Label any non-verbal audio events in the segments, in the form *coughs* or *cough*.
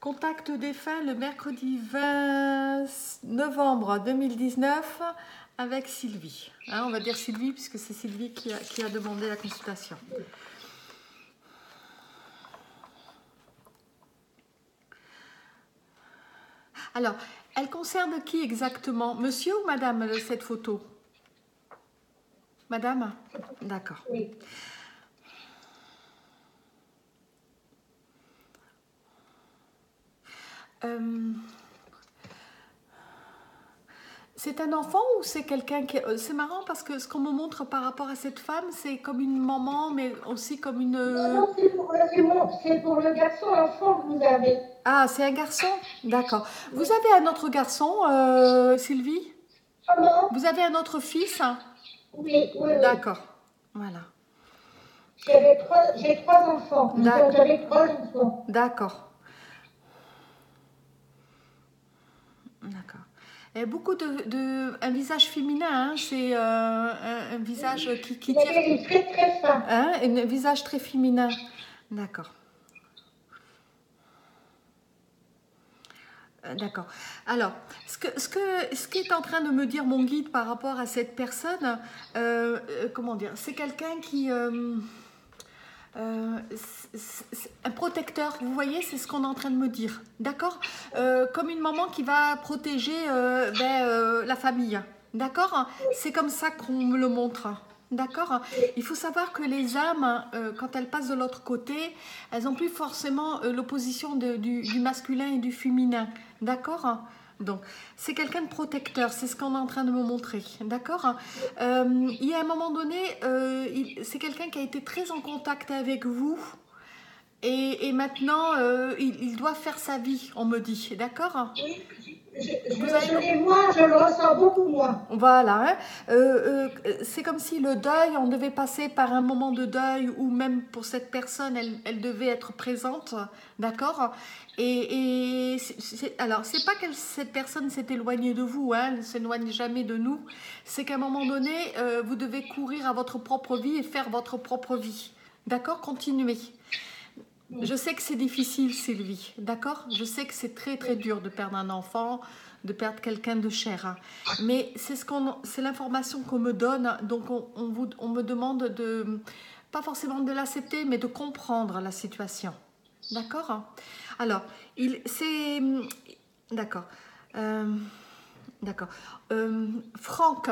Contact défunt le mercredi 20 novembre 2019 avec Sylvie. Hein, on va dire Sylvie puisque c'est Sylvie qui a, qui a demandé la consultation. Alors, elle concerne qui exactement? Monsieur ou madame, cette photo? Madame? D'accord. Oui. Euh, c'est un enfant ou c'est quelqu'un qui... euh, C'est marrant parce que ce qu'on me montre par rapport à cette femme, c'est comme une maman, mais aussi comme une... Non, non, c'est pour, le garçon enfant que vous avez. Ah, c'est un garçon? D'accord. Vous avez un autre garçon, euh, Sylvie? Comment Vous avez un autre fils Oui, oui, oui. D'accord. Voilà. J'ai trois trois enfants. D'accord. D'accord. Et beaucoup de, de- un visage féminin, hein, c'est euh, un, un visage qui, qui tire, très fins. hein, un visage très féminin. D'accord. Euh, D'accord. Alors, ce que, ce, que, ce qui est en train de me dire mon guide par rapport à cette personne, euh, euh, comment dire, c'est quelqu'un qui... euh, euh, un protecteur, vous voyez, c'est ce qu'on est en train de me dire, d'accord? Euh, Comme une maman qui va protéger euh, ben, la famille, d'accord? C'est comme ça qu'on me le montre, d'accord? Il faut savoir que les âmes, quand elles passent de l'autre côté, elles n'ont plus forcément l'opposition du masculin et du féminin, d'accord? Donc, c'est quelqu'un de protecteur, c'est ce qu'on est en train de me montrer, d'accord Euh, Il y a un moment donné, euh, c'est quelqu'un qui a été très en contact avec vous, et, maintenant, euh, il, doit faire sa vie, on me dit, d'accord Oui, je, je, Vous je, le ressens beaucoup moins. Voilà, hein. Euh, euh, c'est comme si le deuil, on devait passer par un moment de deuil où même pour cette personne, elle, elle devait être présente, d'accord? Et, et alors, c'est pas que cette personne s'est éloignée de vous, hein, elle ne s'éloigne jamais de nous, c'est qu'à un moment donné, euh, vous devez courir à votre propre vie et faire votre propre vie, d'accord? Continuez. Je sais que c'est difficile, Sylvie, d'accord? Je sais que c'est très très dur de perdre un enfant, de perdre quelqu'un de cher. hein. Mais c'est ce qu'on, c'est l'information qu'on me donne, donc on, on vous, on me demande de, pas forcément de l'accepter, mais de comprendre la situation. D'accord? Alors, il, c'est, d'accord, Euh, d'accord. Euh, Franck,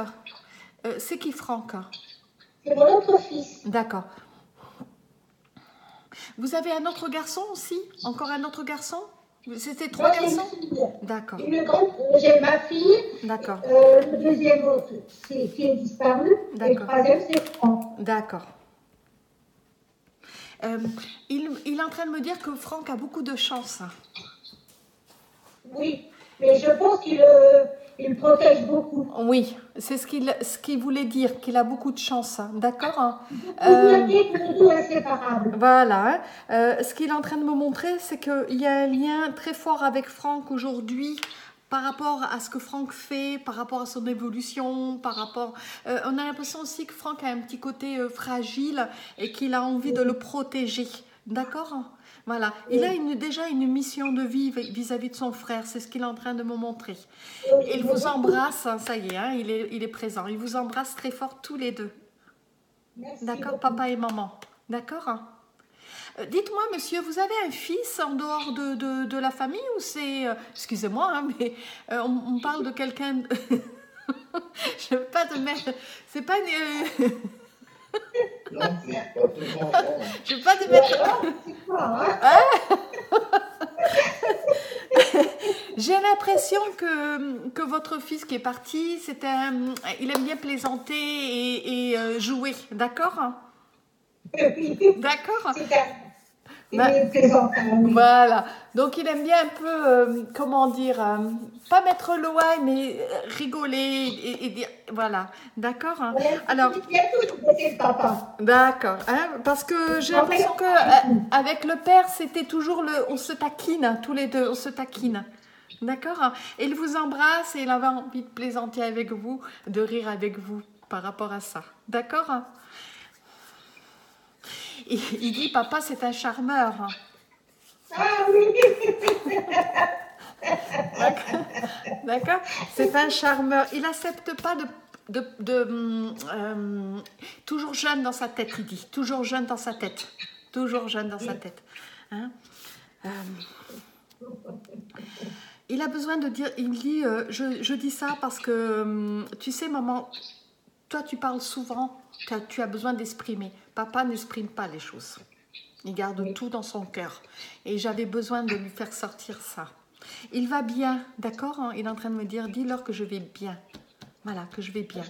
euh, c'est qui Franck? C'est mon autre fils. D'accord. Vous avez un autre garçon aussi Encore un autre garçon C'était trois Moi, garçons fille. D'accord, j'ai ma fille. d'accord, Euh, le deuxième, c'est qui est disparu. Et le troisième, c'est Franck. d'accord. Euh, il, il est en train de me dire que Franck a beaucoup de chance. Oui, mais je pense qu'il euh, il me protège beaucoup. Oui, c'est ce qu'il ce voulait dire, qu'il a beaucoup de chance. D'accord Vous Euh, me dites que nous inséparables. Voilà. hein. Euh, ce qu'il est en train de me montrer, c'est qu'il y a un lien très fort avec Franck aujourd'hui par rapport à ce que Franck fait, par rapport à son évolution, par rapport... Euh, on a l'impression aussi que Franck a un petit côté euh, fragile et qu'il a envie de le protéger. D'accord Voilà. Il a une, déjà une mission de vie vis-à-vis de son frère. C'est ce qu'il est en train de me montrer. Il vous embrasse, hein, ça y est, hein, il est, il est présent. Il vous embrasse très fort tous les deux. D'accord, papa et maman. D'accord Euh, Dites-moi, monsieur, vous avez un fils en dehors de, de, de la famille ou c'est... euh, Excusez-moi, hein, mais euh, on, on parle de quelqu'un... de- *laughs* Je veux pas mettre... C'est pas... une- Non, c'est pas tout mon enfant. Je veux pas te mettre... C'est quoi, hein? *laughs* J'ai l'impression que, que votre fils qui est parti, c'est un... Il aime bien plaisanter et, et, euh, jouer. D'accord? *laughs* D'accord? Bah-. Voilà. Donc il aime bien un peu, euh, comment dire, euh, pas mettre le ouais, mais rigoler et, et dire, voilà. D'accord hein. Alors, d'accord. hein, parce que j'ai l'impression que euh, avec le père, c'était toujours le, on se taquine, tous les deux, on se taquine. D'accord hein. Et il vous embrasse et il avait envie de plaisanter avec vous, de rire avec vous par rapport à ça. D'accord hein. Il, dit, papa, c'est un charmeur. Ah oui D'accord C'est un charmeur. Il n'accepte pas de. euh, toujours jeune dans sa tête, il dit. Toujours jeune dans sa tête. Toujours jeune dans sa tête. Hein Euh, il a besoin de dire. Il dit euh, je, dis ça parce que. Tu sais, maman, toi, tu parles souvent. Tu as besoin d'exprimer. Papa n'exprime pas les choses. Il garde Oui. tout dans son cœur. Et j'avais besoin de lui faire sortir ça. Il va bien, d'accord hein? Il est en train de me dire, dis-leur que je vais bien. Voilà, que je vais bien.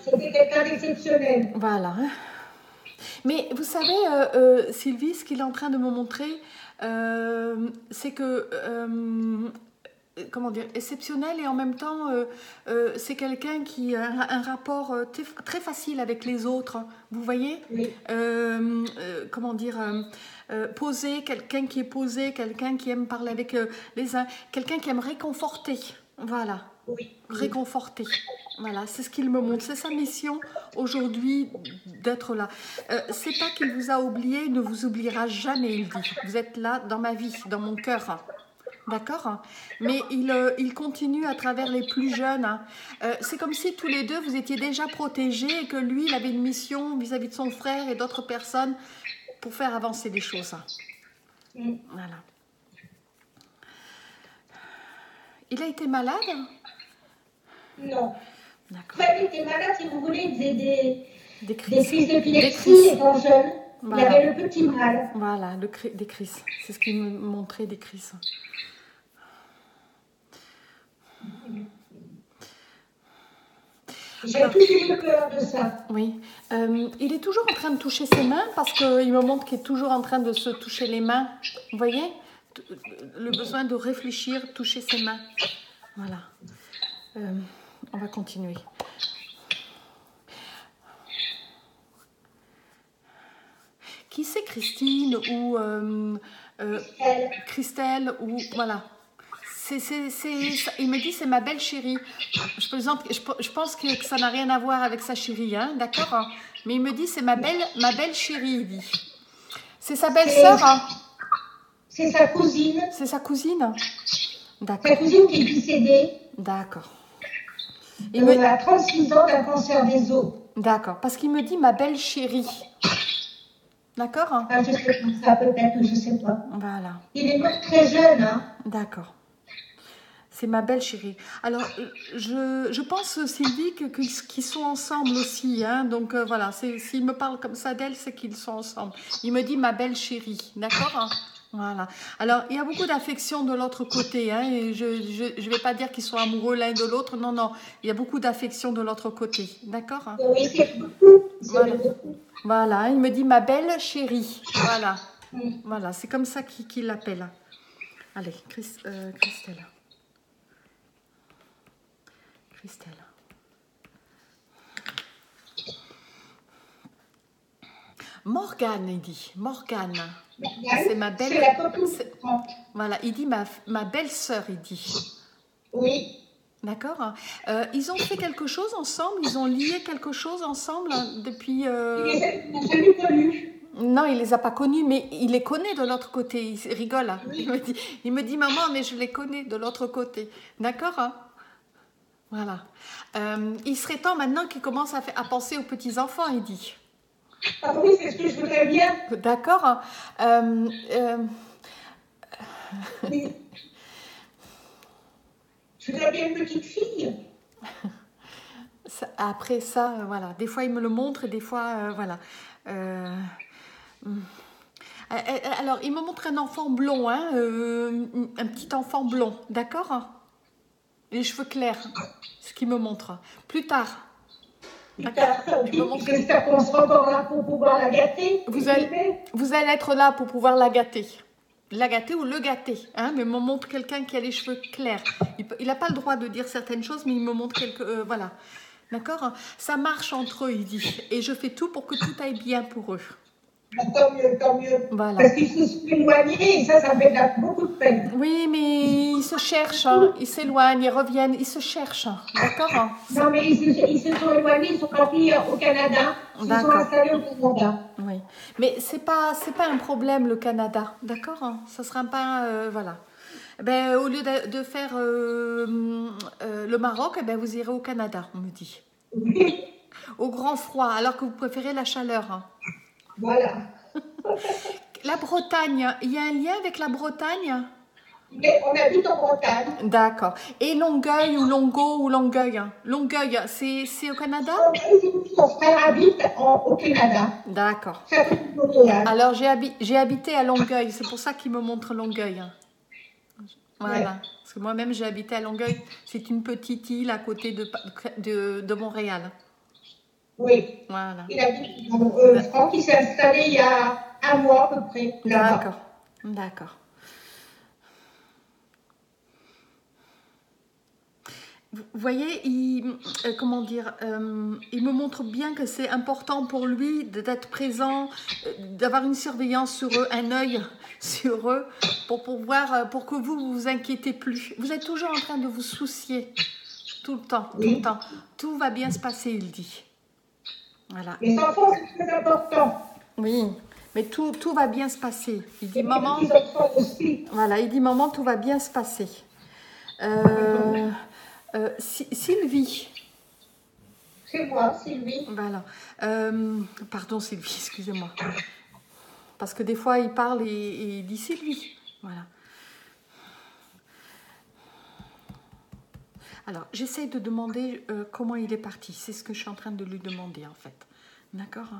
C'était quelqu'un d'exceptionnel. Voilà. hein? Mais vous savez, euh, euh, Sylvie, ce qu'il est en train de me montrer, euh, c'est que, comment dire, exceptionnel et en même temps, euh, euh, c'est quelqu'un qui a un, un rapport euh, très- facile avec les autres. Vous voyez Oui. euh, comment dire, posé, quelqu'un qui est posé, quelqu'un qui aime parler avec les uns, quelqu'un qui aime réconforter. Voilà, Oui. réconforter. Voilà, c'est ce qu'il me montre. C'est sa mission aujourd'hui d'être là. C'est pas qu'il vous a oublié, il ne vous oubliera jamais, il dit. Vous êtes là dans ma vie, dans mon cœur. D'accord Mais il, euh, il continue à travers les plus jeunes. hein. Euh, c'est comme si tous les deux, vous étiez déjà protégés et que lui, il avait une mission vis-à-vis de son frère et d'autres personnes pour faire avancer les choses. Mm. Voilà. Il a été malade? Non. D'accord. Quand il était malade, si vous voulez, il faisait des, Des des crises. Des d'épilepsie étant jeune. Voilà. Il avait le petit mal. Voilà, le cri- des crises. C'est ce qu'il me montrait, des crises. J'ai toujours peur de ça. Oui. Euh, il est toujours en train de toucher ses mains parce qu'il me montre qu'il est toujours en train de se toucher les mains. Vous voyez? Le besoin de réfléchir, toucher ses mains. Voilà. Euh, on va continuer. Qui c'est Christine ou euh, Elle, Christelle ou voilà. C'est, c'est, c'est- ça- il me dit c'est ma belle chérie. Je, plaisante, je, je pense que ça n'a rien à voir avec sa chérie, hein, d'accord hein. Mais il me dit c'est ma belle, ma belle chérie, il dit. C'est sa belle-sœur, hein c'est sa cousine. c'est sa cousine. Sa D'accord, cousine qui est décédée d'accord. Il me, à 36 ans d'un cancer des os. d'accord, parce qu'il me dit ma belle chérie. D'accord hein Ah, je sais pas, peut-être, je sais pas. Voilà. Il est mort très jeune, hein. D'accord. C'est ma belle chérie. Alors, euh, je, je pense, Sylvie, qu'ils sont ensemble aussi. Hein, donc, euh, voilà, s'il me parle comme ça d'elle, c'est qu'ils sont ensemble. Il me dit ma belle chérie. D'accord hein? Voilà. Alors, il y a beaucoup d'affection de l'autre côté. Hein, et je ne je, vais pas dire qu'ils sont amoureux l'un de l'autre. Non, non. Il y a beaucoup d'affection de l'autre côté. D'accord hein? Oui, c'est beaucoup. Voilà. Voilà. Il me dit ma belle chérie. Voilà. Voilà. C'est comme ça qu'il l'appelle. Allez, Chris- euh, Christelle. Christelle. Morgane, il dit. Morgane. C'est ma belle- C'est la Voilà, il dit ma, ma belle-sœur, il dit. Oui. D'accord Euh, Ils ont fait quelque chose ensemble? Ils ont lié quelque chose ensemble depuis... euh, Il est il est jamais connu. Non, il les a pas connus, mais il les connaît de l'autre côté. Il rigole. hein. Il, me dit, il me dit, maman, mais je les connais de l'autre côté. D'accord hein Voilà. Euh, il serait temps maintenant qu'il commence à, penser aux petits-enfants, il dit. Ah oui, c'est ce que je voudrais bien. D'accord Euh, euh, Oui. Je voudrais bien une petite fille. ça- Après ça, voilà. Des fois, il me le montre et des fois, voilà. Hum. Alors, il me montre un enfant blond, hein, un petit enfant blond, d'accord? Les cheveux clairs, ce qu'il me montre. Plus tard, D'accord. Tu me montres- J'espère qu'on sera encore là pour pouvoir la gâter. Vous allez- vous allez être là pour pouvoir la gâter. La gâter ou le gâter. Hein, mais me montre quelqu'un qui a les cheveux clairs. Il n'a pas le droit de dire certaines choses, mais il me montre quelque... euh, voilà. D'accord? Ça marche entre eux, il dit. Et je fais tout pour que tout aille bien pour eux. Tant mieux, tant mieux. Voilà. Parce qu'ils se sont éloignés et ça, ça fait beaucoup de peine. Oui, mais ils se cherchent, hein. ils s'éloignent, ils reviennent, ils se cherchent. hein. D'accord Non, mais ils se, ils se sont éloignés, ils sont partis euh, au Canada. Ils se sont installés au Canada. Oui. Mais c'est pas c'est pas un problème le Canada, d'accord Ça sera pas euh, voilà. Ben, au lieu de, de faire euh, euh, le Maroc, eh ben, vous irez au Canada, on me dit. Oui, Au grand froid, alors que vous préférez la chaleur. Voilà. *laughs* La Bretagne, il y a un lien avec la Bretagne? Mais on habite en Bretagne. D'accord. Et Longueuil ou Longo ou Longueuil? Longueuil, c'est c'est au Canada? Son frère habite en- au Canada. D'accord. Alors, j'ai habi- j'ai habité à Longueuil, c'est pour ça qu'il me montre Longueuil. Voilà. Ouais. Parce que moi-même, j'ai habité à Longueuil. C'est une petite île à côté de, de Montréal. Oui, Voilà. il habite. Euh, crois qu'il s'est installé il y a un mois à peu près. D'accord. D'accord. Vous voyez, il, euh, comment dire, euh, il me montre bien que c'est important pour lui d'être présent, euh, d'avoir une surveillance sur eux, un œil *laughs* sur eux, pour pouvoir, pour que vous vous vous inquiétez plus. Vous êtes toujours en train de vous soucier, tout le temps, tout le temps. Tout va bien se passer, il dit. Voilà. Les enfants, c'est très important. Oui, mais tout, tout va bien se passer. Il dit, maman, voilà, il dit maman, tout va bien se passer. Euh, euh, Sy- Sylvie, C'est moi, Sylvie. voilà. Euh, pardon Sylvie, *laughs* excusez-moi. Parce que des fois il parle et, et il dit Sylvie. Voilà. Alors, j'essaye de demander euh, comment il est parti. C'est ce que je suis en train de lui demander en fait. D'accord?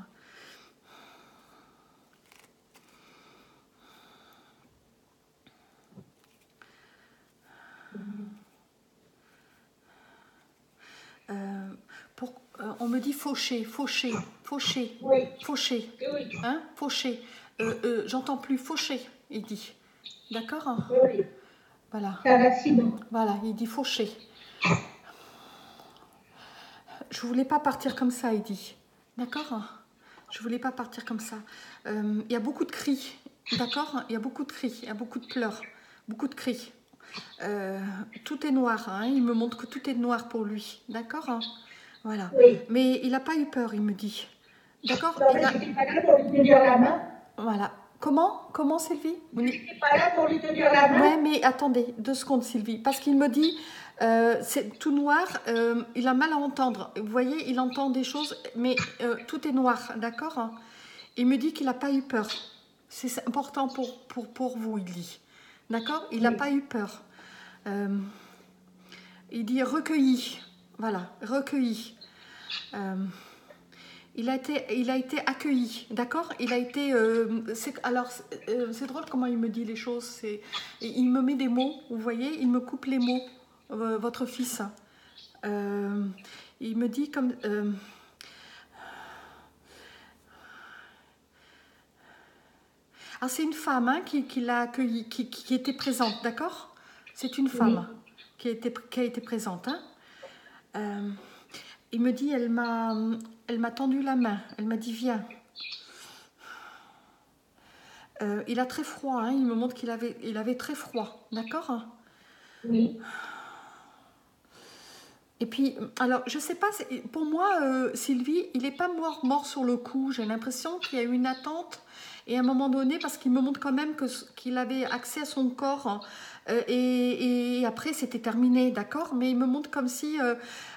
Euh, pour, euh, on me dit fauché, fauché, fauché, Oui, fauché, oui, hein, fauché. J'entends plus fauché, il dit. D'accord? Oui. Voilà, voilà, il dit fauché. Je voulais pas partir comme ça, dit. D'accord? Je voulais pas partir comme ça. Euh, Il y a beaucoup de cris, d'accord? Il y a beaucoup de cris, il y a beaucoup de pleurs, beaucoup de cris. Euh, tout est noir, hein, il me montre que tout est noir pour lui, d'accord? Voilà. Oui. Mais il n'a pas eu peur, il me dit. D'accord? Non, mais a- j'étais pas là pour lui tenir la main. Voilà. Comment? Comment, Sylvie? Vous J'étais pas là pour lui tenir la main. Ouais, mais attendez, deux secondes, Sylvie. Parce qu'il me dit, euh, c'est tout noir, euh, il a mal à entendre. Vous voyez, il entend des choses, mais euh, tout est noir, d'accord Il me dit qu'il n'a pas eu peur. C'est important pour, pour, pour vous, il dit. D'accord Il n'a Oui. pas eu peur. Il dit recueilli. Voilà, recueilli. Il a été, il a été accueilli, d'accord Il a été. alors, c'est drôle comment il me dit les choses. Il me met des mots, vous voyez Il me coupe les mots, votre fils. Euh, il me dit comme. euh, ah, c'est une femme hein, qui, qui l'a accueilli, qui, qui était présente, d'accord? C'est une femme qui, a été, qui a été présente. hein. Euh, il me dit, elle m'a, elle m'a tendu la main. Elle m'a dit, viens. Euh, il a très froid. hein, Il me montre qu'il avait, il avait très froid. D'accord? Oui. Et puis, alors, je sais pas, pour moi, euh, Sylvie, il n'est pas mort, sur le coup. J'ai l'impression qu'il y a eu une attente. Et à un moment donné, parce qu'il me montre quand même qu'il avait accès à son corps. hein, euh, et, après, c'était terminé, d'accord Mais il me montre comme si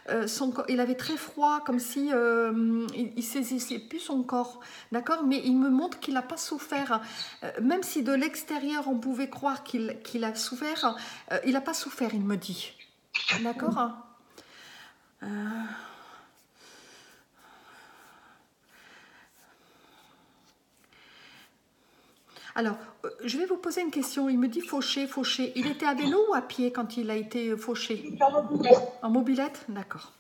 euh, son il avait très froid, comme si il, il saisissait plus son corps, d'accord Mais il me montre qu'il n'a pas souffert. Euh, même si de l'extérieur, on pouvait croire qu'il, qu'il a souffert, euh, il n'a pas souffert, il me dit. D'accord euh, Alors, euh, je vais vous poser une question. Il me dit fauché, fauché. Il était à vélo ou à pied quand il a été fauché? En mobilette D'accord.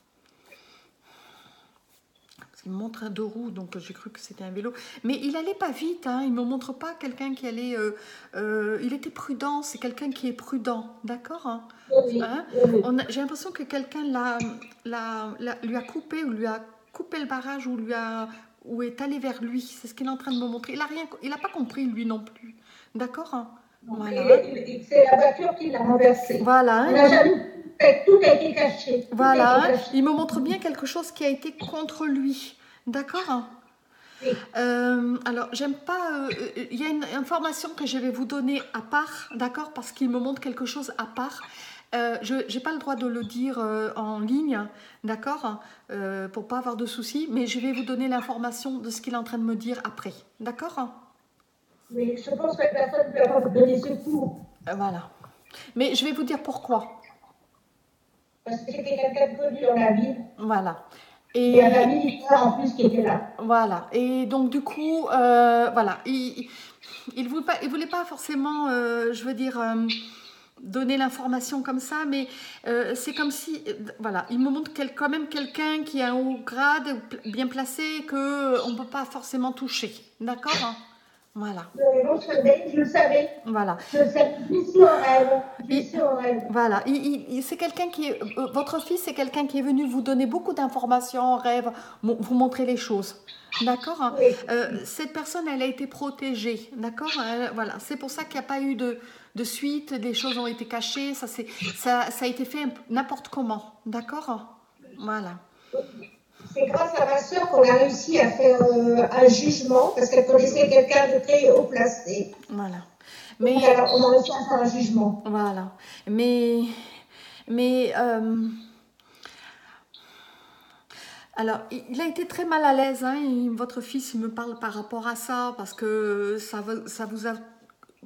Qu'il me montre un deux roues, donc j'ai cru que c'était un vélo. Mais il allait pas vite, hein. il ne me montre pas quelqu'un qui allait... euh, euh, il était prudent, c'est quelqu'un qui est prudent, d'accord hein? Oui, Hein? oui. J'ai l'impression que quelqu'un l'a, lui a coupé ou lui a coupé le barrage ou lui a ou est allé vers lui. C'est ce qu'il est en train de me montrer. Il a rien, il a pas compris lui non plus. D'accord hein? Voilà. C'est la voiture qui l'a renversé. Voilà. N'a. Tout a été caché. Tout a Voilà. été caché. Il me montre bien quelque chose qui a été contre lui. D'accord Oui. Euh, alors, j'aime pas. euh, euh, Il y a une information que je vais vous donner à part, d'accord Parce qu'il me montre quelque chose à part. Euh, je n'ai pas le droit de le dire en ligne, d'accord Pour pas avoir de soucis, mais je vais vous donner l'information de ce qu'il est en train de me dire après, d'accord? Oui, je pense que personne peut avoir donné secours. Voilà. Mais je vais vous dire pourquoi. Parce que c'était quelqu'un de connu dans la ville. Voilà. Et il y a un militaire en plus qui était là. Voilà. Et donc, du coup, euh, voilà. Il il voulait pas, il voulait pas forcément, euh, je veux dire, euh, donner l'information comme ça, mais c'est comme si, voilà, il me montre quel- quand même quelqu'un qui a un haut grade, bien placé, que on ne peut pas forcément toucher. D'accord? Voilà. Euh, je le savais. Voilà. Je savais. Je suis en rêve. Voilà, il- il- il- c'est quelqu'un qui est, euh, votre fils, c'est quelqu'un qui est venu vous donner beaucoup d'informations en rêve, vous montrer les choses. D'accord hein? Oui. Euh, Cette personne, elle a été protégée. D'accord Elle- Voilà, c'est pour ça qu'il n'y a pas eu de, de suite, les choses ont été cachées, ça, c'est- ça, ça a été fait n'importe comment. D'accord Voilà. C'est grâce à ma soeur qu'on a réussi à faire euh, un jugement parce qu'elle connaissait quelqu'un de très haut placé. Voilà. Mais alors, on a réussi à faire un jugement. Voilà. Mais, mais euh, alors, il a été très mal à l'aise. Hein, votre fils il me parle par rapport à ça parce que ça, ça vous a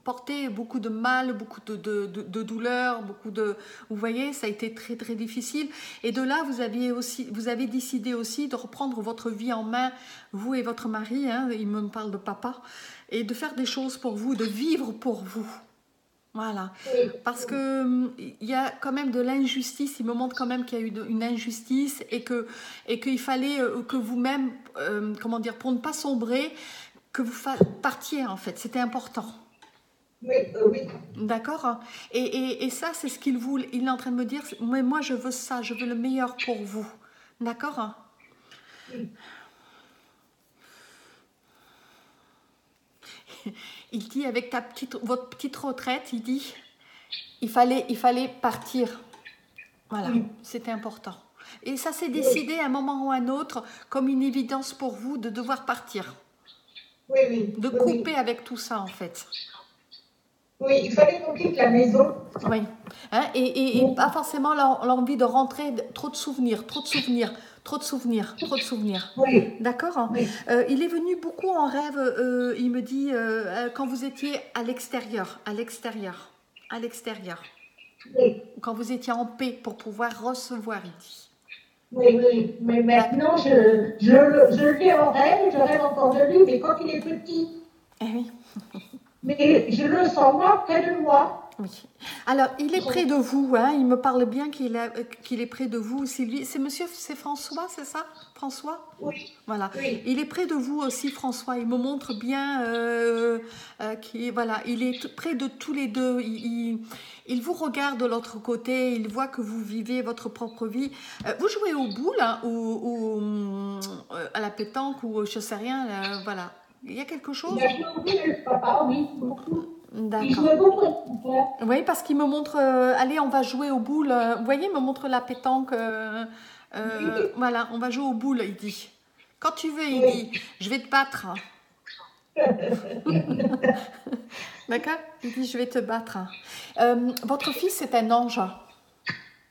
porté beaucoup de mal, beaucoup de, de, beaucoup de. Vous voyez, ça a été très très difficile. Et de là, vous aviez aussi, vous avez décidé aussi de reprendre votre vie en main, vous et votre mari. Hein, il me parle de papa et de faire des choses pour vous, de vivre pour vous. Voilà. Parce que il y a quand même de l'injustice. Il me montre quand même qu'il y a eu une injustice et que et qu'il fallait euh, que vous-même, euh, comment dire, pour ne pas sombrer, que vous partiez en fait. C'était important. Oui, euh, oui. D'accord et, et, et ça, c'est ce qu'il voulait. Il est en train de me dire, mais moi, je veux ça, je veux le meilleur pour vous. D'accord? *laughs* Il dit, avec ta petite, votre petite retraite, il dit, il fallait, il fallait partir. Voilà, Oui. c'était important. Et ça s'est décidé à un moment ou à un autre comme une évidence pour vous de devoir partir, Oui, oui. de couper avec tout ça en fait. Oui, il fallait qu'on quitte la maison. Oui. Hein, et, et- et pas forcément l'en- l'envie de rentrer, trop de souvenirs, trop de souvenirs, trop de souvenirs, trop de souvenirs. Oui, D'accord oui. Euh, Il est venu beaucoup en rêve, euh, il me dit, euh, quand vous étiez à l'extérieur, à l'extérieur, à l'extérieur, Oui, quand vous étiez en paix pour pouvoir recevoir, il dit. oui, oui. Mais maintenant, je, je, le- je le vis en rêve, je rêve encore de lui, mais quand il est petit. Eh oui, *laughs* Mais je le sens moi, près de moi. oui. Alors, il est près de vous, hein, il me parle bien qu'il est, près de vous, Sylvie. C'est monsieur, c'est François, c'est ça? François? Oui, Voilà. oui. Il est près de vous aussi, François. Il me montre bien euh, euh, qu'il voilà, il est près de tous les deux. Il, il, il vous regarde de l'autre côté. Il voit que vous vivez votre propre vie. Euh, vous jouez au boule hein, ou, ou, à la pétanque ou je sais rien. voilà. Il y a quelque chose? papa, oui, beaucoup. D'accord. Oui, parce qu'il me montre. euh, allez, on va jouer au boule. euh, vous voyez, il me montre la pétanque. euh, euh, voilà, on va jouer au boule, il dit. Quand tu veux, il dit. Je vais te battre. *laughs* D'accord? Il dit, je vais te battre. Euh, votre fils, c'est un ange.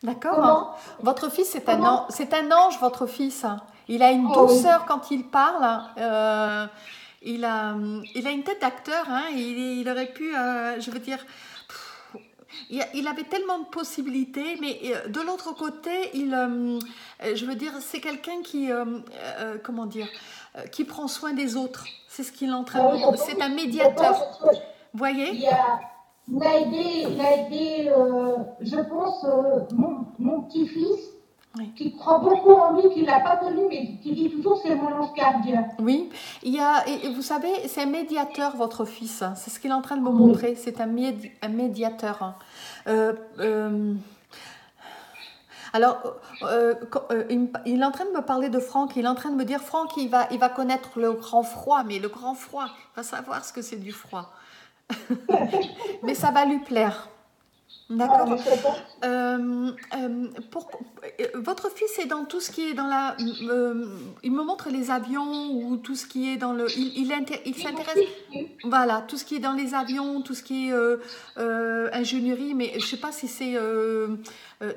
D'accord? Votre fils, c'est un, Comment? an- c'est un ange, votre fils. Il a une Oh oui. douceur quand il parle. Il, a, il a une tête d'acteur. Hein, il, aurait pu, euh, je veux dire, il, avait tellement de possibilités, mais euh, de l'autre côté, il, euh, je veux dire, c'est quelqu'un qui, comment dire, qui prend soin des autres. C'est ce qu'il est en. C'est un médiateur. Vous voyez? Il, a, aidé, il a aidé je pense, mon petit-fils, Oui. qui croit beaucoup en lui, qui ne l'a pas connu, mais qui dit toujours c'est mon ange gardien. Oui, il y a, et vous savez, c'est un médiateur, votre fils. hein. C'est ce qu'il est en train de me montrer. C'est un, médi- un médiateur. hein. Euh, euh, alors, euh, il est en train de me parler de Franck. Il est en train de me dire, Franck, il va, il va connaître le grand froid, mais le grand froid, il va savoir ce que c'est du froid. *laughs* mais ça va lui plaire. D'accord. Pas. Euh, euh, pour- euh, votre fils est dans tout ce qui est dans la. euh, il me montre les avions ou tout ce qui est dans le. Il, il, inté- il s'intéresse. Voilà, tout ce qui est dans les avions, tout ce qui est ingénierie, mais je sais pas si c'est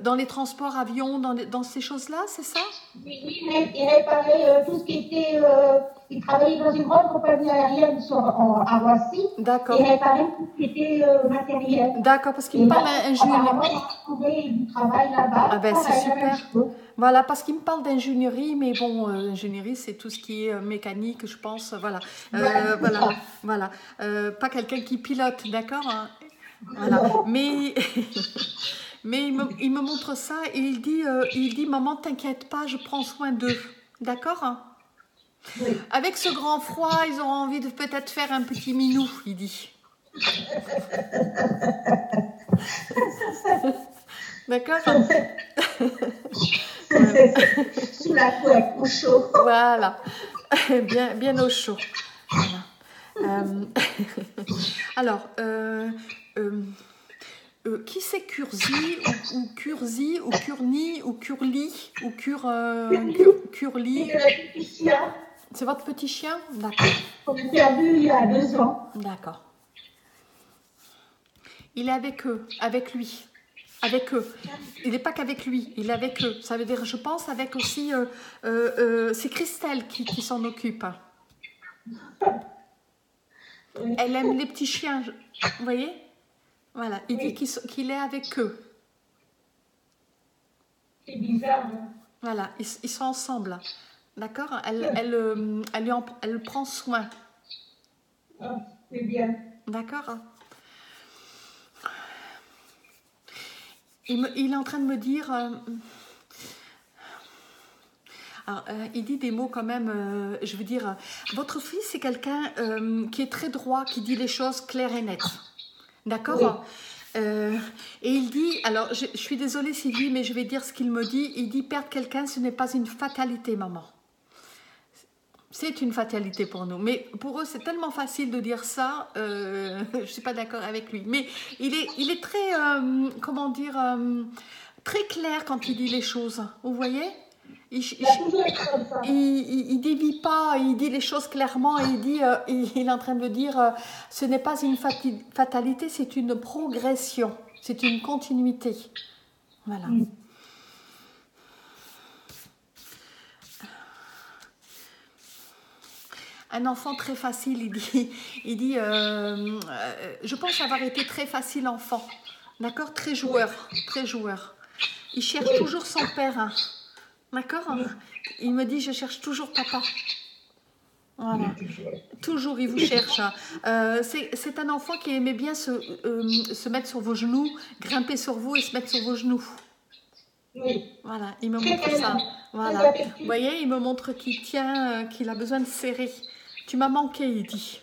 dans les transports avions, dans, les- dans ces choses-là, c'est ça? Oui, oui, il réparait tout ce qui était. Il travaillait dans une grande compagnie aérienne sur, en, à Roissy. D'accord. Il réparait tout ce qui était euh, matériel. D'accord, parce qu'il Et me parle d'ingénierie. il a trouvé du travail là-bas. Ah ben, c'est super. Voilà, parce qu'il me parle d'ingénierie, mais bon, euh, ingénierie, c'est tout ce qui est euh, mécanique, je pense, voilà. Euh, voilà, voilà. Pas quelqu'un qui pilote, d'accord hein? Voilà. Mais, *laughs* mais il, me, il me montre ça et il dit, il dit, maman, t'inquiète pas, je prends soin d'eux, d'accord hein? Oui. Avec ce grand froid, ils auront envie de peut-être faire un petit minou, il dit. *laughs* D'accord Sous la couette, au chaud. Voilà, *laughs* bien, bien au chaud. Voilà. Euh, *laughs* Alors, euh, euh, qui c'est Curzi ou, ou Curzi ou Curni ou Curli ou Cur, Cur- Curli C'est votre petit chien D'accord, *coughs* qu'on a perdu il y a deux ans. d'accord. Il est avec eux, avec lui, avec eux. Il n'est pas qu'avec lui, il est avec eux. Ça veut dire, je pense, avec aussi. euh, euh, euh, c'est Christelle qui, qui s'en occupe. Elle aime les petits chiens, vous voyez? Voilà, il dit qu'il est avec eux. C'est bizarre. hein. Voilà, ils, ils sont ensemble. D'accord elle, elle, euh, elle, lui en- elle prend soin. Ah, C'est bien. D'accord il, me- il est en train de me dire. euh, alors, euh, il dit des mots quand même, euh, je veux dire, votre fils c'est quelqu'un euh, qui est très droit, qui dit les choses claires et nettes. D'accord Et il dit, alors je, je suis désolée Sylvie, mais je vais dire ce qu'il me dit. Il dit, perdre quelqu'un, ce n'est pas une fatalité, maman. C'est une fatalité pour nous. Mais pour eux, c'est tellement facile de dire ça. euh, *laughs* je ne suis pas d'accord avec lui. Mais il est, il est très, euh, comment dire, euh, très clair quand il dit les choses. Vous voyez? Il, Il il, dévie pas, il dit les choses clairement. Il est en train de dire, euh, ce n'est pas une fatalité, c'est une progression, c'est une continuité. Voilà. Un enfant très facile, il dit, *laughs* il dit euh, euh, je pense avoir été très facile enfant. D'accord Très joueur, très joueur. Il cherche toujours son père. hein. D'accord Il me dit, je cherche toujours papa. Voilà. Toujours, il vous cherche. hein. Euh, c'est un enfant qui aimait bien se, euh, se mettre sur vos genoux, grimper sur vous et se mettre sur vos genoux. Oui. Voilà, il me montre ça. Voilà. Vous voyez, il me montre qu'il tient, euh, qu'il a besoin de serrer. Tu m'as manqué, il dit.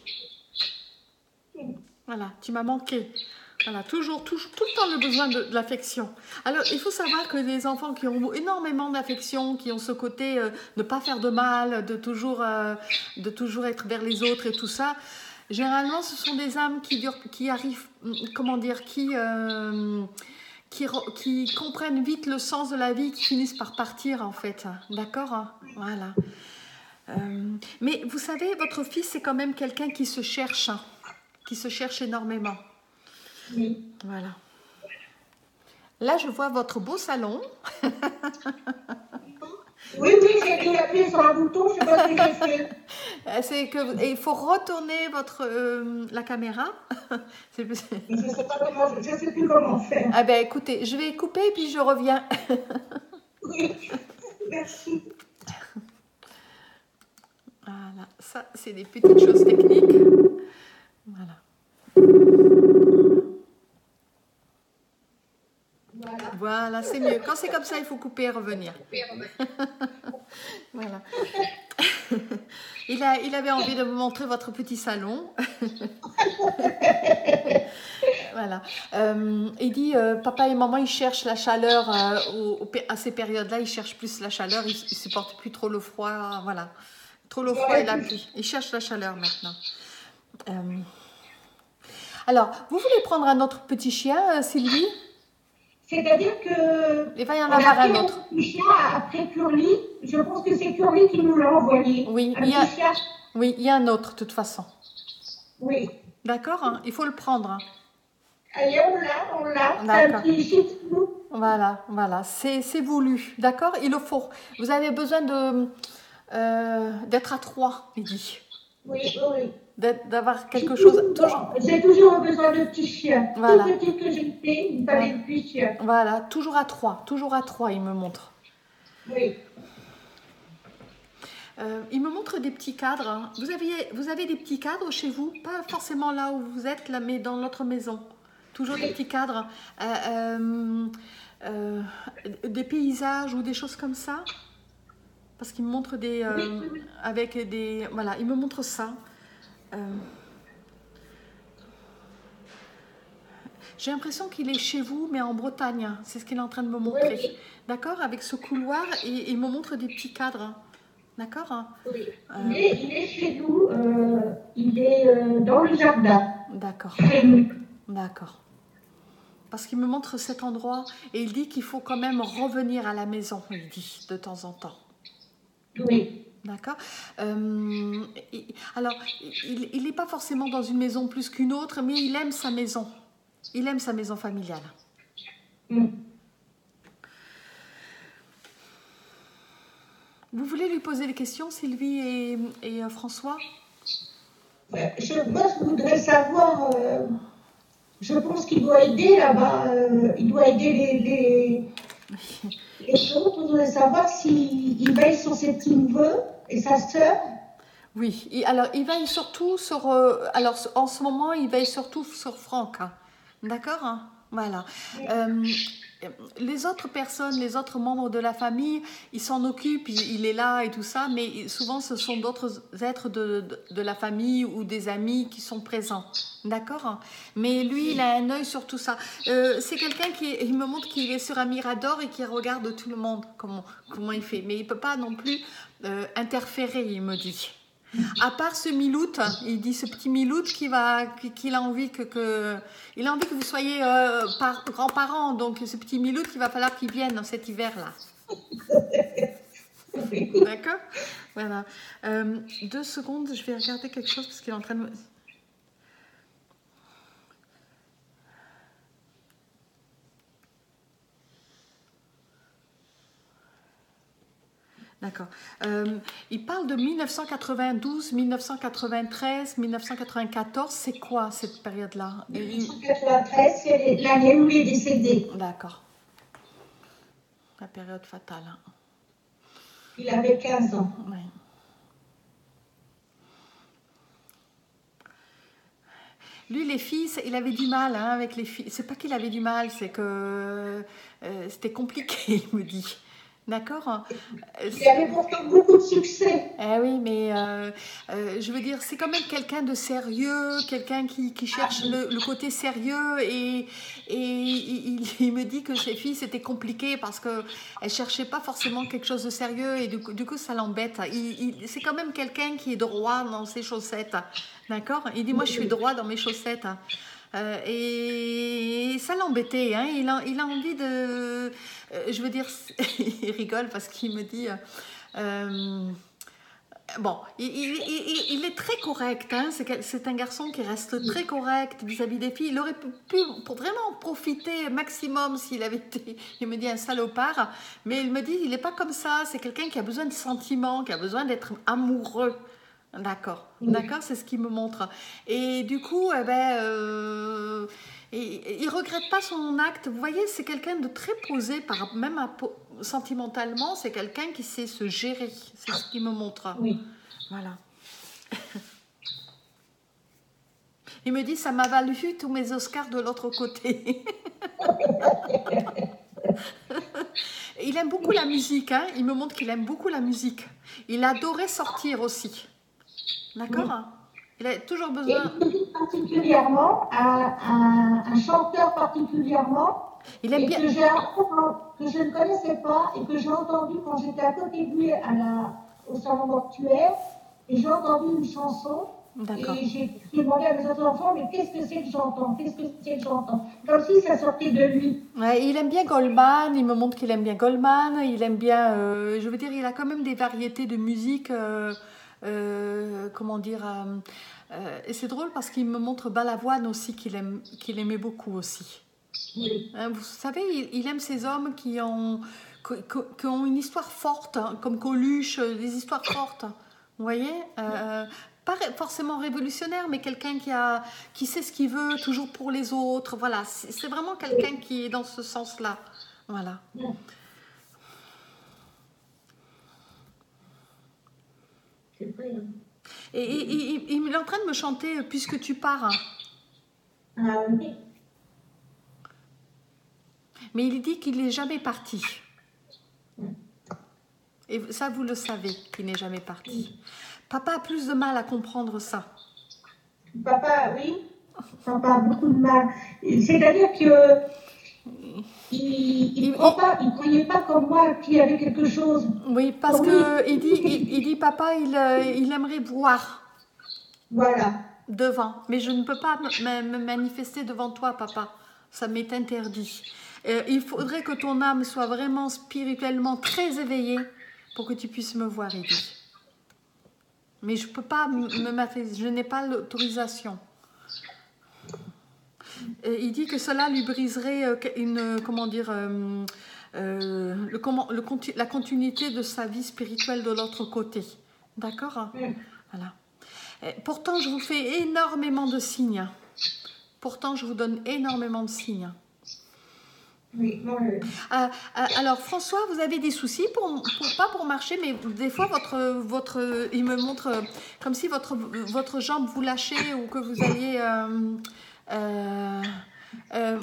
Voilà, tu m'as manqué. Voilà, toujours, tout le temps le besoin de, l'affection. Alors, il faut savoir que les enfants qui ont énormément d'affection, qui ont ce côté euh, de ne pas faire de mal, de toujours, euh, de toujours être vers les autres et tout ça, généralement, ce sont des âmes qui, arrivent, hum, comment dire, qui, euh, qui comprennent vite le sens de la vie, qui finissent par partir, en fait. D'accord hein? Voilà. Euh, mais vous savez, votre fils, c'est quand même quelqu'un qui se cherche, hein, qui se cherche énormément. Oui. Voilà. Là, je vois votre beau salon. Oui, oui, j'ai dû appuyer sur un bouton, je ne sais pas ce que j'ai fait. Euh, C'est que et il faut retourner votre euh, la caméra. *laughs* Je ne sais pas comment, je sais plus comment faire. ah ben écoutez, je vais couper et puis je reviens. *laughs* Oui, merci. Voilà, ça c'est des petites choses techniques. Voilà. Voilà. Voilà, c'est mieux. Quand c'est comme ça, il faut couper et revenir. *laughs* voilà. il, a, il avait envie de vous montrer votre petit salon. *laughs* voilà. Euh, il dit, euh, papa et maman, ils cherchent la chaleur euh, au- au pé- à ces périodes-là. Ils cherchent plus la chaleur. Ils, ils supportent plus trop le froid. Voilà. Trop le froid et la pluie. Ils cherchent la chaleur maintenant. Euh, alors, vous voulez prendre un autre petit chien, euh, Sylvie? C'est-à-dire que. Il va y en avoir un autre. petit chien après Curly. Je pense que c'est Curly qui nous l'a envoyé. Oui, un il y a- chien. Oui, il y a un autre, de toute façon. Oui. D'accord hein Il faut le prendre. hein. Allez, on l'a, on l'a. C'est un petit. Voilà, voilà, c'est voulu, d'accord Il le faut. Vous avez besoin de euh, d'être à trois, il dit. Oui, oui. D'avoir quelque chose. toujours- J'ai toujours besoin de petits chiens. Voilà. Tout petit que j'étais, il fallait de petits chiens. voilà, toujours à trois, toujours à trois, il me montre. Oui. Euh, il me montre des petits cadres. hein. Vous, aviez, vous avez des petits cadres chez vous? Pas forcément là où vous êtes, là, mais dans notre maison. Toujours des petits cadres. Euh, des paysages ou des choses comme ça? Parce qu'il me montre des... euh, Oui, oui, oui. avec des... Voilà, il me montre ça. Euh, J'ai l'impression qu'il est chez vous, mais en Bretagne. C'est ce qu'il est en train de me montrer. Oui. D'accord Avec ce couloir, et il me montre des petits cadres. D'accord oui. Euh. Il, est, il est chez nous, il est dans le jardin, D'accord, d'accord. Parce qu'il me montre cet endroit et il dit qu'il faut quand même revenir à la maison, il dit, de temps en temps. Oui. D'accord Euh, Alors, il n'est pas forcément dans une maison plus qu'une autre, mais il aime sa maison. Il aime sa maison familiale. Mm. Vous voulez lui poser des questions, Sylvie et, et, euh, François? Euh, Je, moi, je voudrais savoir, euh, je pense qu'il doit aider là-bas, euh, il doit aider les, les, *laughs* autres. Je voudrais savoir s'il il veille sur ses petits neveux et sa sœur. Oui, alors il veille surtout sur. euh, alors en ce moment, il veille surtout sur Franck. hein. D'accord hein? Voilà. Euh, les autres personnes, les autres membres de la famille, ils s'en occupent, il, est là et tout ça, mais souvent ce sont d'autres êtres de, de- la famille ou des amis qui sont présents. D'accord? Mais lui, il a un œil sur tout ça. Euh, c'est quelqu'un qui, il me montre qu'il est sur un mirador et qui regarde tout le monde, comment, comment il fait. Mais il peut pas non plus euh, interférer, il me dit. À part ce Milout, il dit ce petit Milout qui va, qui- qu'il a envie que, que- il a envie que vous soyez euh, par- grands-parents, donc ce petit Milout, il va falloir qu'il vienne cet hiver-là. *laughs* D'accord? Voilà. Euh, deux secondes, je vais regarder quelque chose parce qu'il est en train de. D'accord. Euh, il parle de 1992, 1993, 1994. C'est quoi cette période-là? Et il- 1993, c'est l'année où il est décédé. D'accord. La période fatale. hein. Il avait 15 ans. Lui, les filles, il avait du mal hein, avec les filles. C'est pas qu'il avait du mal, c'est que euh, c'était compliqué, *laughs* il me dit. D'accord Euh, Il avait pourtant beaucoup de succès. Eh oui, mais euh, euh, je veux dire, c'est quand même quelqu'un de sérieux, quelqu'un qui, qui cherche le, le côté sérieux et, et il, *laughs* me dit que ses filles, c'était compliqué parce qu'elles ne cherchaient pas forcément quelque chose de sérieux et du coup, du coup ça l'embête. C'est quand même quelqu'un qui est droit dans ses chaussettes, d'accord? Il dit, moi je suis droit dans mes chaussettes. Euh, et ça l'embêtait, hein. il, a, il a envie de... euh, je veux dire, *laughs* il rigole parce qu'il me dit... euh, Bon, il, il- il- il est très correct. hein. C'est un garçon qui reste très correct vis-à-vis des filles. Il aurait pu, vraiment profiter maximum s'il avait été, il me dit, un salopard. Mais il me dit, il n'est pas comme ça. C'est quelqu'un qui a besoin de sentiments, qui a besoin d'être amoureux. D'accord, d'accord, c'est ce qu'il me montre. Et du coup, eh ben, euh, il, il regrette pas son acte. Vous voyez, c'est quelqu'un de très posé, par, même à sentimentalement, c'est quelqu'un qui sait se gérer. C'est ce qu'il me montre. Oui. Voilà. *laughs* Il me dit, ça m'a valu tous mes Oscars de l'autre côté. *laughs* Il aime beaucoup la musique, hein. il me montre qu'il aime beaucoup la musique. Il adorait sortir aussi. D'accord Il a toujours Et besoin. il dit particulièrement à un, un chanteur particulièrement Il aime et bien. que, je ne connaissais pas et que j'ai entendu quand j'étais à côté de lui à la, au salon mortuaire. Et j'ai entendu une chanson D'accord. Et j'ai demandé à mes autres enfants, mais qu'est-ce que c'est que j'entends? Qu'est-ce que c'est que j'entends? Comme si ça sortait de lui. Ouais, il aime bien Goldman, il me montre qu'il aime bien Goldman, il aime bien, euh, je veux dire, il a quand même des variétés de musique, euh, euh, comment dire, euh, euh, et c'est drôle parce qu'il me montre Balavoine aussi, qu'il aime, qu'il aimait beaucoup aussi. Oui. Hein, vous savez, il, il aime ces hommes qui ont, qui, qui ont une histoire forte, hein, comme Coluche, des histoires fortes. Vous voyez Euh, Pas forcément révolutionnaire, mais quelqu'un qui, a, qui sait ce qu'il veut, toujours pour les autres. Voilà, c'est c'est vraiment quelqu'un qui est dans ce sens-là. Voilà. Et, et- il est en train de me chanter euh, Puisque tu pars. Ah oui. Mais il dit qu'il n'est jamais parti. Et ça, vous le savez, qu'il n'est jamais parti. Papa a plus de mal à comprendre ça. Papa, oui. Papa a beaucoup de mal. C'est-à-dire que il ne il croyait pas comme moi qu'il y avait quelque chose. Oui, parce Oui. que il dit, il, il dit papa, il, euh, il aimerait boire Voilà. devant, mais je ne peux pas me, manifester devant toi, papa. Ça m'est interdit. Euh, il faudrait que ton âme soit vraiment spirituellement très éveillée pour que tu puisses me voir, il dit. Mais je peux pas me manifester, je n'ai pas l'autorisation. Il dit que cela lui briserait euh, une, euh, comment dire, euh, euh, le, comment, le conti- la continuité de sa vie spirituelle de l'autre côté. D'accord Mm. Voilà. Pourtant, je vous fais énormément de signes. Pourtant, je vous donne énormément de signes. Oui, euh, Euh, euh, alors, François, vous avez des soucis pour, pour- pas pour marcher, mais des fois votre votre il me montre comme si votre votre jambe vous lâchait ou que vous alliez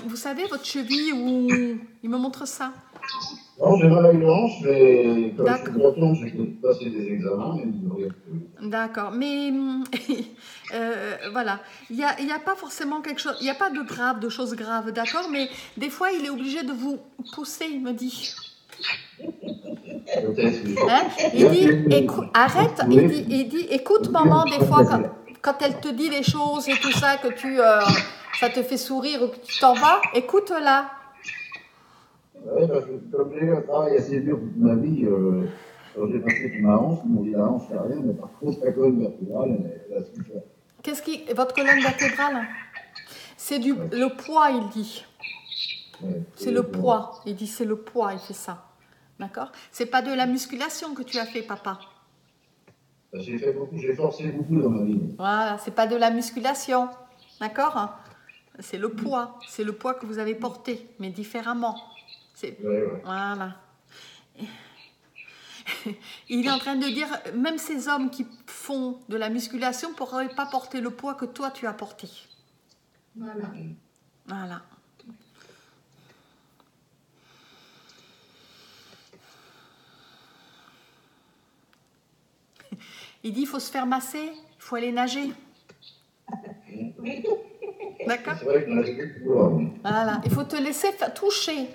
vous savez votre cheville ou il me montre ça. Non, j'ai mal à une hanche, mais comme je suis breton, j'ai passé des examens. D'accord, mais *laughs* euh, voilà, il n'y a, y a pas forcément quelque chose, il n'y a pas de grave, de choses graves, d'accord, mais des fois il est obligé de vous pousser, il me dit. Hein? il dit, arrête, il dit, il dit, écoute maman des fois quand elle te dit les choses et tout ça, que tu, euh, ça te fait sourire ou que tu t'en vas, écoute-la. Ouais, comme j'ai eu un travail assez dur toute ma vie, euh, quand j'ai passé toute ma hanche, m'ont dit la hanche, c'est rien, mais par contre, la colonne vertébrale, elle, a souffert. Qu'est-ce qui, votre colonne vertébrale? C'est du, le poids, il dit. Ouais. C'est le poids. Il dit c'est le poids, il fait ça. D'accord? C'est pas de la musculation que tu as fait, papa. J'ai fait beaucoup, j'ai forcé beaucoup dans ma vie. Voilà, c'est pas de la musculation. D'accord C'est le poids. C'est le poids que vous avez porté, mais différemment. C'est Ouais, ouais. Voilà. *laughs* Il est en train de dire, même ces hommes qui font de la musculation ne pourraient pas porter le poids que toi tu as porté. voilà. Voilà. Il dit, il faut se faire masser, il faut aller nager. Oui. D'accord. Voilà. Il faut te laisser toucher.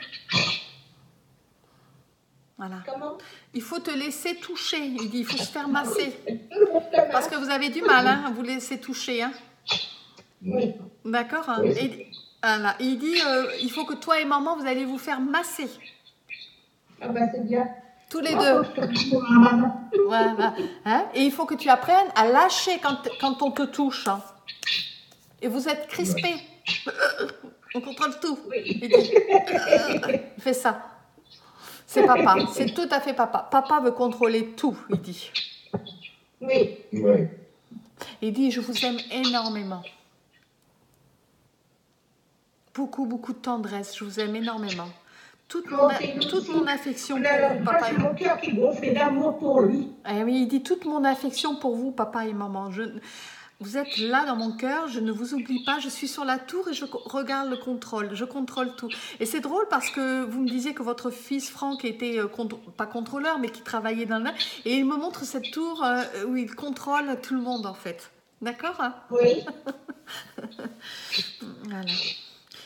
Voilà. Comment? Il faut te laisser toucher. Il dit, il faut se faire masser. *laughs* Parce que vous avez du mal hein, à vous laisser toucher. Hein. Oui. D'accord hein. Oui. Et, voilà. Il dit, euh, il faut que toi et maman, vous allez vous faire masser. Ah ben c'est bien. Tous les deux. Voilà. Hein. Et il faut que tu apprennes à lâcher quand, quand on te touche. hein. Et vous êtes crispés. On contrôle tout. Il, dit, euh, il fait ça. C'est papa. C'est tout à fait papa. Papa veut contrôler tout, il dit. Oui. Ouais. Il dit, je vous aime énormément. Beaucoup, beaucoup de tendresse. Je vous aime énormément. Toute mon, a- toute mon affection pour vous, papa et mon cœur qui gonfle d'amour pour lui. Eh oui, il dit toute mon affection pour vous, papa et maman. Je, vous êtes là dans mon cœur, je ne vous oublie pas, je suis sur la tour et je regarde le contrôle, je contrôle tout. Et c'est drôle parce que vous me disiez que votre fils Franck était, euh, contr- pas contrôleur, mais qui travaillait dans le... Et il me montre cette tour euh, où il contrôle tout le monde en fait. D'accord hein? Oui. *laughs* Voilà.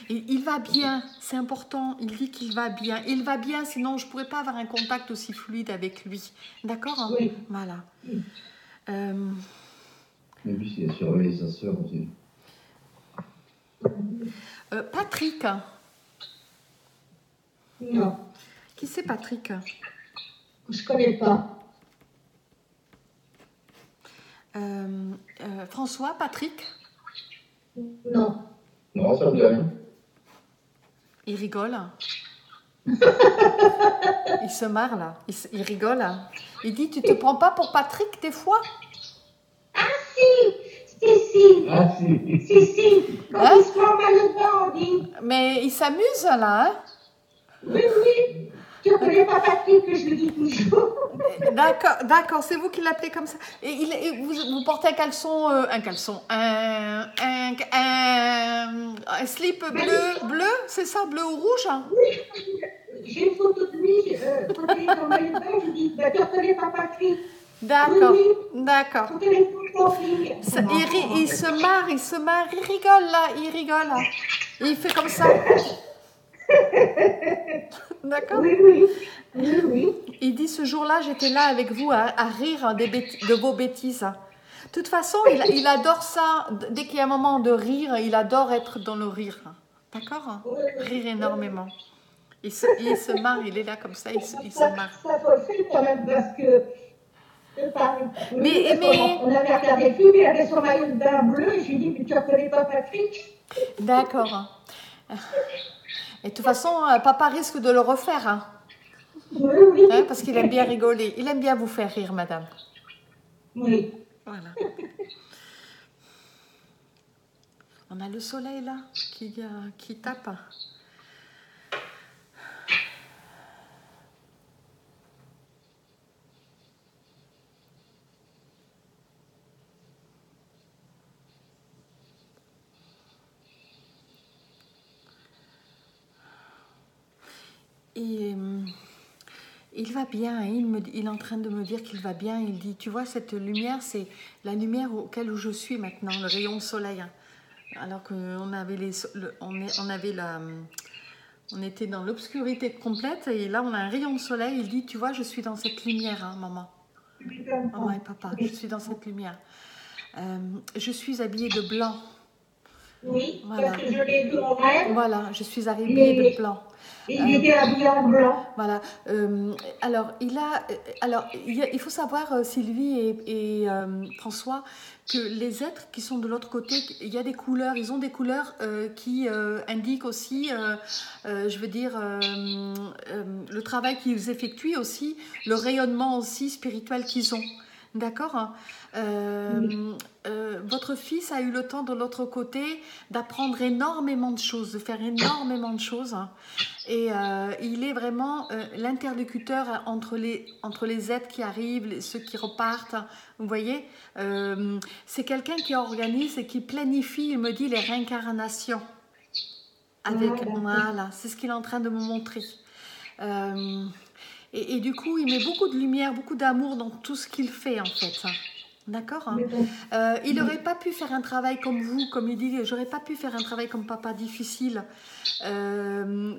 Il, il va bien, c'est important. Il dit qu'il va bien. Il va bien, sinon je ne pourrais pas avoir un contact aussi fluide avec lui. D'accord hein Oui. Voilà. Mm. Euh, Mais lui, il a surveillé sa sœur aussi. Euh, Patrick. Non, Qui c'est Patrick? Je connais pas. Euh, euh, François, Patrick? Non. Non, ça me dit rien. Il rigole. *laughs* il se marre là. Il, se- il rigole. Il dit Tu te prends pas pour Patrick des fois? Ah si, si, si, Ah, si. si, si. Quand Hein? il se prend mal dedans, on dit Mais il s'amuse là. hein? Oui, oui. Patrick que je le dis toujours. D'accord, d'accord, c'est vous qui l'appelez comme ça. Et, il, et vous, vous portez un caleçon, euh, un caleçon, un, un, un, un slip bleu, bleu, c'est ça, bleu ou rouge hein? J'ai une photo de lui, euh, quand il est dans ma bain, je lui dis bah, Tu connais pas Patrick D'accord, Oui, d'accord. Il, il se marre, il se marre, il rigole là, il rigole. là. Il fait comme ça. *laughs* D'accord Oui, oui, oui, oui. Il dit ce jour-là, j'étais là avec vous à, à rire des bêti- de vos bêtises. De toute façon, il, il adore ça. Dès qu'il y a un moment de rire, il adore être dans le rire. D'accord Rire énormément. Il se, il se marre, il est là comme ça, il se, il se marre. ça quand même parce que. Mais- mais- On avait regardé le film, il avait son maillot de bain bleu, et je lui dis Mais tu ne connais pas Patrick? D'accord. Et de toute façon, euh, papa risque de le refaire, hein, Oui, oui. hein, parce qu'il aime bien rigoler. Il aime bien vous faire rire, madame. Oui. Voilà. On a le soleil là qui, euh, qui tape. Va bien, hein, il, me, il est en train de me dire qu'il va bien. Il dit, tu vois, cette lumière, c'est la lumière auquel où je suis maintenant, le rayon de soleil. hein. Alors qu'on avait, les, le- on est- on avait la... On était dans l'obscurité complète et là on a un rayon de soleil. Il dit, tu vois, je suis dans cette lumière, hein, maman. Maman et papa, je suis dans cette lumière. Euh, je suis habillée de blanc. Oui, Voilà. parce que je l'ai vu en rêve, Voilà, je suis habillée de blanc. et il était habillé en blanc. Voilà. Euh, alors, il a, euh, alors, il, faut savoir, euh, Sylvie et, et, euh, François, que les êtres qui sont de l'autre côté, il y a des couleurs, ils ont des couleurs euh, qui euh, indiquent aussi, euh, euh, je veux dire, euh, euh, le travail qu'ils effectuent aussi, le rayonnement aussi spirituel qu'ils ont. D'accord hein? Euh, euh, Votre fils a eu le temps de l'autre côté d'apprendre énormément de choses, de faire énormément de choses. Et euh, il est vraiment euh, l'interlocuteur entre les, entre les êtres qui arrivent, ceux qui repartent. Vous voyez C'est quelqu'un qui organise et qui planifie, il me dit, les réincarnations. Avec, voilà, c'est ce qu'il est en train de me montrer. Et, et du coup, il met beaucoup de lumière, beaucoup d'amour dans tout ce qu'il fait, en fait. D'accord hein bon, euh, il n'aurait pas pu faire un travail comme vous, comme il dit, j'aurais pas pu faire un travail comme papa difficile. Euh,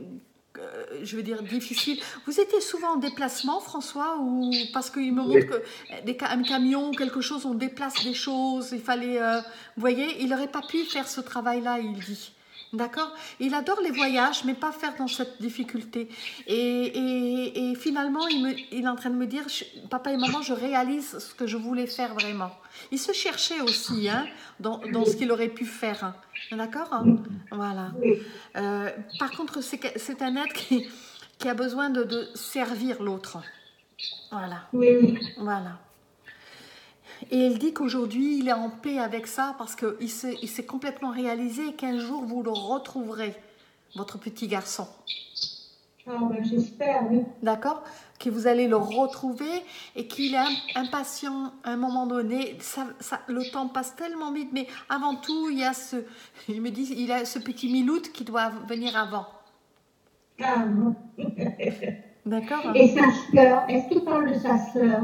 euh, je veux dire difficile. Vous étiez souvent en déplacement, François, ou parce qu'il me montre que des, un camion ou quelque chose, on déplace des choses, il fallait, vous voyez, il n'aurait pas pu faire ce travail-là, il dit. D'accord Il adore les voyages, mais pas faire dans cette difficulté. Et, et- et finalement, il, me- il est en train de me dire, je- papa et maman, je réalise ce que je voulais faire vraiment. Il se cherchait aussi hein, dans, dans ce qu'il aurait pu faire. hein. D'accord? Voilà. Euh, par contre, c'est un être qui, qui a besoin de, de servir l'autre. Voilà. Oui. Voilà. Et il dit qu'aujourd'hui, il est en paix avec ça parce qu'il s'est complètement réalisé qu'un jour, vous le retrouverez, votre petit garçon. Ah, ben, j'espère, oui. D'accord? Que vous allez le retrouver et qu'il est im- impatient à un moment donné. Ça, ça- le temps passe tellement vite, mais avant tout, il y a ce, il me dit, il a ce petit miloute qui doit venir avant. Ah, bon. D'accord? Et sa sœur, est-ce qu'il parle de sa sœur?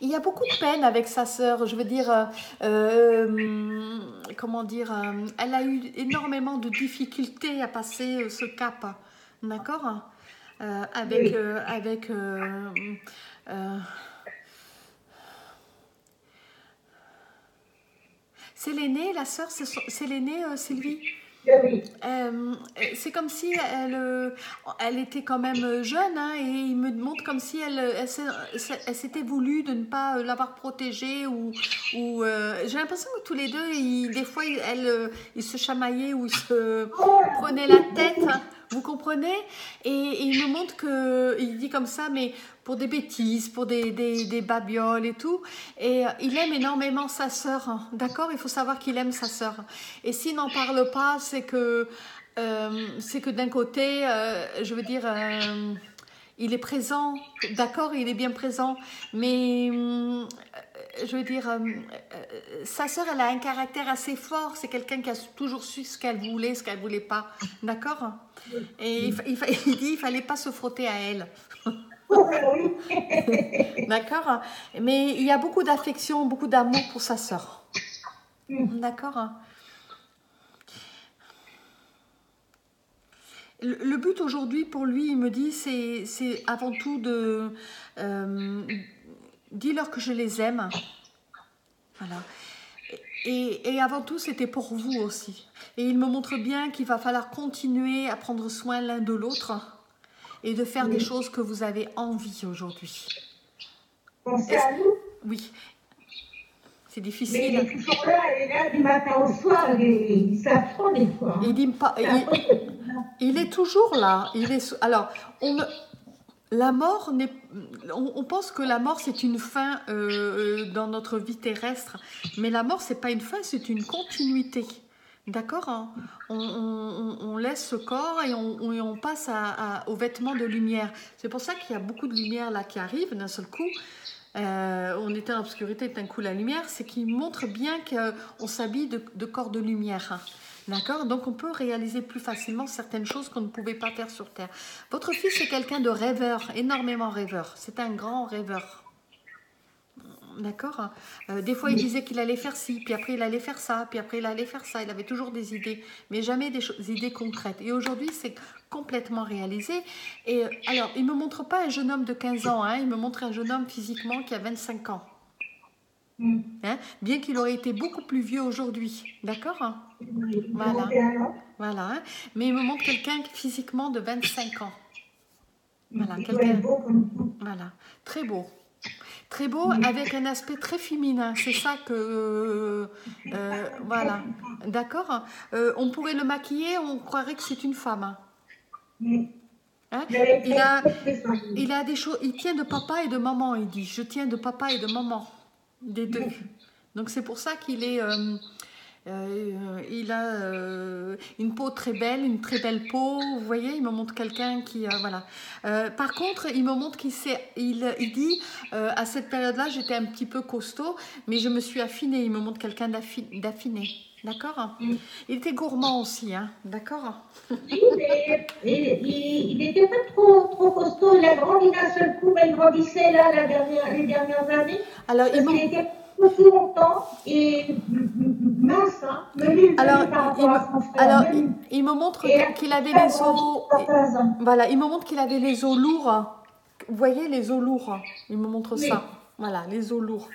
Il y a beaucoup de peine avec sa sœur. Je veux dire, euh, euh, comment dire, euh, elle a eu énormément de difficultés à passer ce cap. D'accord Euh, Avec, euh, avec C'est l'aînée, la sœur, c'est euh, Sylvie? Euh, c'est comme si elle, euh, elle était quand même jeune, hein, et il me montre comme si elle, s'est- elle s'était voulu de ne pas euh, l'avoir protégée ou, euh, j'ai l'impression que tous les deux, des fois, euh, ils se chamaillaient ou ils se prenaient la tête, hein, vous comprenez? Et, et il me montre que, il dit comme ça, mais pour des bêtises, pour des, des, babioles et tout, et euh, il aime énormément sa sœur, hein, d'accord? Il faut savoir qu'il aime sa sœur. Et s'il n'en parle pas, c'est que, euh, c'est que d'un côté, euh, je veux dire, il est présent, d'accord, il est bien présent, mais je veux dire, sa sœur, elle a un caractère assez fort. C'est quelqu'un qui a toujours su ce qu'elle voulait, ce qu'elle voulait pas, d'accord? Et il, il *laughs* il dit, il fallait pas se frotter à elle. *laughs* D'accord Mais il y a beaucoup d'affection, beaucoup d'amour pour sa sœur. Mm. D'accord le, but aujourd'hui pour lui, il me dit, c'est c'est avant tout de... Euh, Dis-leur que je les aime. Voilà. Et, et avant tout, c'était pour vous aussi. Et il me montre bien qu'il va falloir continuer à prendre soin l'un de l'autre et de faire des choses que vous avez envie aujourd'hui. Pensez à nous. Oui. C'est Mais il difficile. est toujours là, il est là du matin au soir, il, il s'apprend des fois. hein. Il, pas, il, il est toujours là. Il est, alors, on, la mort n'est. On, on pense que la mort c'est une fin euh, dans notre vie terrestre, mais la mort c'est pas une fin, c'est une continuité. D'accord hein on, laisse ce corps et on, passe à, à- aux vêtements de lumière. C'est pour ça qu'il y a beaucoup de lumière là qui arrive d'un seul coup. Euh, on dans l'obscurité, d'un coup la lumière, c'est qu'il montre bien qu'on s'habille de, de corps de lumière. hein. D'accord? Donc on peut réaliser plus facilement certaines choses qu'on ne pouvait pas faire sur Terre. Votre fils est quelqu'un de rêveur, énormément rêveur. C'est un grand rêveur. D'accord Euh, Des fois, il disait qu'il allait faire ci, puis après, il allait faire ça, puis après, il allait faire ça. Il avait toujours des idées, mais jamais des, idées concrètes. Et aujourd'hui, c'est complètement réalisé. Et euh, alors, il ne me montre pas un jeune homme de 15 ans, hein, il me montre un jeune homme physiquement qui a 25 ans. Mm. hein, bien qu'il aurait été beaucoup plus vieux aujourd'hui. D'accord? Oui, Voilà. 21 ans. Voilà. hein. Mais il me montre quelqu'un physiquement de 25 ans. Voilà, Il doit quelqu'un-. Voilà, très beau. Très beau, avec un aspect très féminin. C'est ça que... euh, euh, voilà, d'accord? Euh, On pourrait le maquiller, on croirait que c'est une femme. hein? Il a, il des choses... Il tient de papa et de maman, il dit. Je tiens de papa et de maman, des deux. Donc c'est pour ça qu'il est... euh, euh, il a euh, une peau très belle, une très belle peau. Vous voyez, il me montre quelqu'un qui, euh, voilà. Euh, par contre, il me montre qu'il il, il dit, à cette période-là, j'étais un petit peu costaud, mais je me suis affiné. Il me montre quelqu'un d'affi- d'affiné, d'accord? Mm. Il était gourmand aussi, hein, d'accord? Oui, mais il- n'était pas trop, trop costaud. Il a grandi d'un seul coup, mais il grandissait là la dernière, les dernières années. Alors, il me, était hein, alors, il, alors, il, me montre qu'il avait les os. à 15 ans. Voilà, il me montre qu'il avait les os lourds. Vous voyez les os lourds Il me montre Oui. ça. Voilà, les os lourds.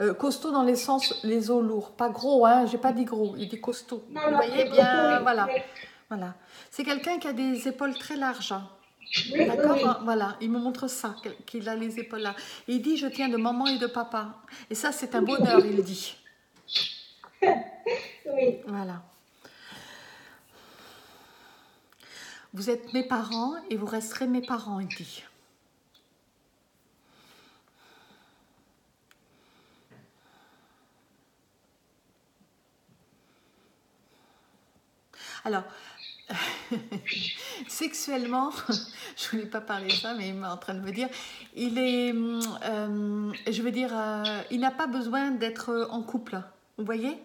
Euh, costaud dans les sens, les os lourds. Pas gros, hein, j'ai pas dit gros, il dit costaud. Non, Vous non, voyez bien, costaud, oui. voilà. Voilà. C'est quelqu'un qui a des épaules très larges. Oui, D'accord oui. Voilà, il me montre ça, qu'il a les épaules là. Il dit Je tiens de maman et de papa. Et ça, c'est un bonheur, il dit. *laughs* oui. Voilà. Vous êtes mes parents et vous resterez mes parents, il dit. Alors, *laughs* sexuellement, *laughs* je voulais pas parler de ça, mais il est en train de me dire, il est, hum, euh, je veux dire, euh, il n'a pas besoin d'être en couple. Vous voyez?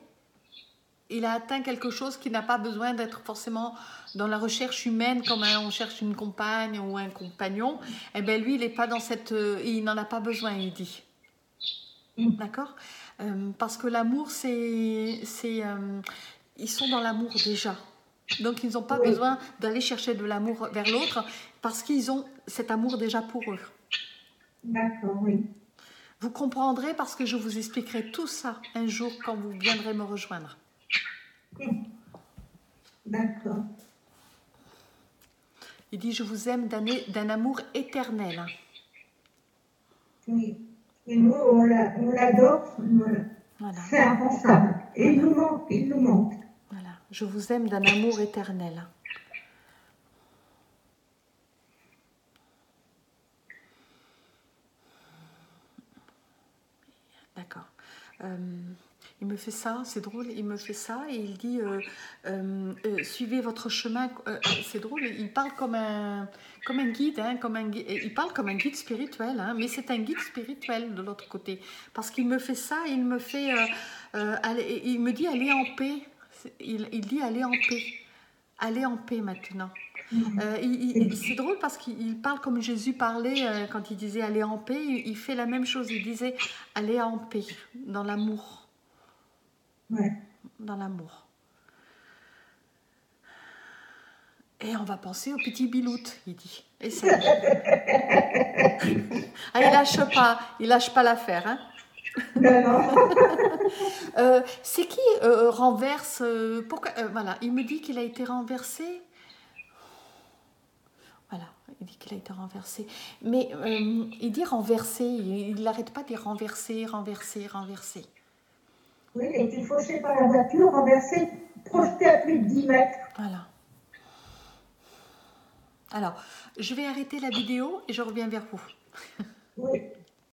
Il a atteint quelque chose qui n'a pas besoin d'être forcément dans la recherche humaine, comme on cherche une compagne ou un compagnon. Eh bien, lui, il n'est pas dans cette, euh, il n'en a pas besoin, il dit. Mm. D'accord Parce que l'amour, c'est, c'est, ils sont dans l'amour déjà. Donc, ils n'ont pas Oui. besoin d'aller chercher de l'amour vers l'autre parce qu'ils ont cet amour déjà pour eux. D'accord, oui. Vous comprendrez parce que je vous expliquerai tout ça un jour quand vous viendrez me rejoindre. D'accord. Il dit, je vous aime d'un amour éternel. Oui. Et nous, on l'adore. Voilà. C'est impensable. Et il nous manque, il nous manque. Je vous aime d'un amour éternel. D'accord. Euh, il me fait ça, c'est drôle, il me fait ça et il dit euh, euh, suivez votre chemin. c'est drôle, il parle comme un, comme un guide, hein, comme un, il parle comme un guide spirituel, hein, mais c'est un guide spirituel de l'autre côté. Parce qu'il me fait ça, il me fait, il me dit allez en paix. Il, il dit allez en paix. Allez en paix maintenant. Euh, c'est drôle parce qu'il parle comme Jésus parlait euh, quand il disait aller en paix. Il, fait la même chose. Il disait aller en paix, dans l'amour. Ouais. Dans l'amour. Et on va penser au petit Bilout, il dit. Et ça. *laughs* ah, il lâche pas, il lâche pas l'affaire, hein. Non, non. Euh, c'est qui renverse pourquoi, Voilà, il me dit qu'il a été renversé il dit qu'il a été renversé. Mais euh, il dit renversé, il n'arrête pas de dire renversé, renversé, renversé. Oui, il a été fauché par la voiture, renversé, projeté à plus de 10 mètres. Voilà. Alors, je vais arrêter la vidéo et je reviens vers vous. Oui.